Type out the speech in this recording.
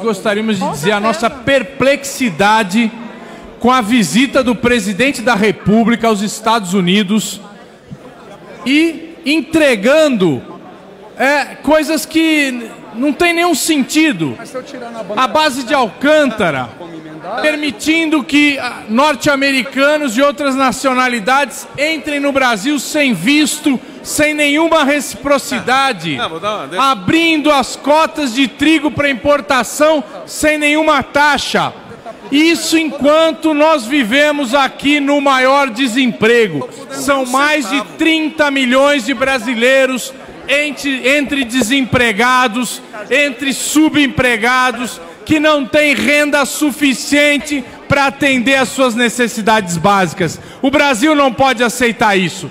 gostaríamos de dizer a nossa perplexidade com a visita do presidente da República aos Estados Unidos e entregando é, coisas que não tem nenhum sentido. A base de Alcântara, permitindo que ah, norte-americanos e outras nacionalidades entrem no Brasil sem visto, sem nenhuma reciprocidade, abrindo as cotas de trigo para importação sem nenhuma taxa. Isso enquanto nós vivemos aqui no maior desemprego. São mais de 30 milhões de brasileiros entre, entre desempregados, entre subempregados, que não têm renda suficiente para atender às suas necessidades básicas. O Brasil não pode aceitar isso.